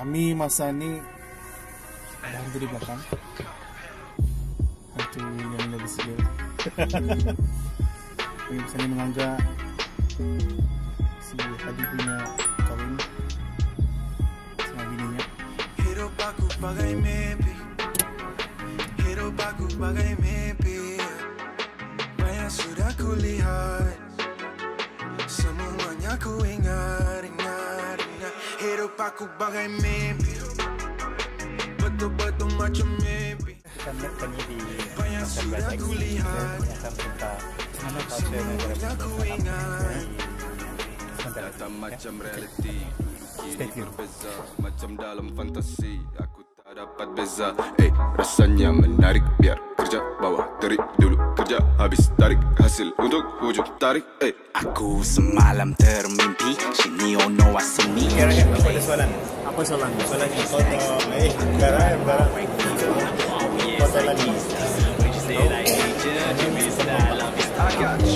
Kami masa ini ada hantu di belakang. Hantu yang lebih segar. Kami bisa ini menganggap si Hadi punya kawin sama bininya. Hidup aku bagai mimpi Hidup aku bagai mimpi Banyak sudah kulihat Semuanya ku ingat Hidup aku bagai mimpi. Betul-betul macam mimpi. Kita melihat lagi di Banyak sudah kulihat akan minta Semuanya ku ingat. Data macam reality Kini berbeza Macam dalam fantasi Aku tak dapat beza. Eh rasanya menarik Biar kerja bawah terik. Dulu Kerja habis tarik hasil. Untuk wujud tarik Eh. Aku semalam termimpi Sini ono asini kira-kira apa soalan soalan soalannya foto eh bara bara foto lagi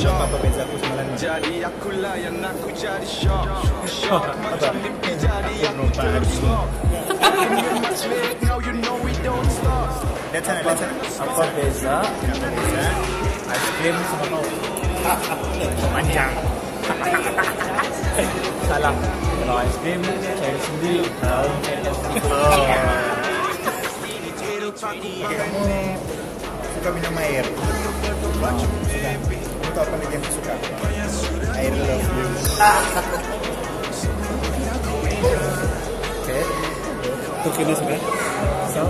apa beza aku semalam ni Jadi aku layan aku jadi shock Shock macam mimpi jadi aku Lupa terus lagi. shock Now you know we don't stop lihat sana lihat sana apa beza apa beza ice cream sama kau panjang salah kalau ice cream cari sendiri kalau kamu suka minum air Wow, suka. Apa lagi yang suka? Air love you. Oke. Itu kena sudah. So,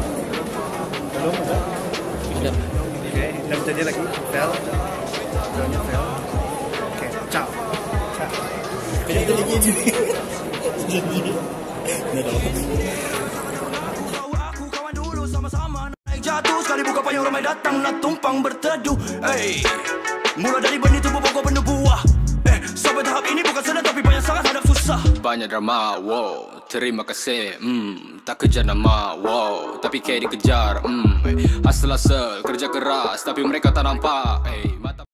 belum. Oke, dan tadi lagi Vel. Velnya Vel. Kau aku kawan dulu sama-sama naik jatuh Sekali buka payung ramai datang nak tumpang berteduh Hey Mula dari benih tumbuh pokok penuh buah Eh sampai tahap ini bukan senang tapi banyak sangat hadap susah Banyak drama, wow. Terima kasih, hmm. Tak kejar nama, wow. Tapi kayak dikejar, hmm. Hustle-hustle, kerja keras Tapi mereka tak nampak, eh Mata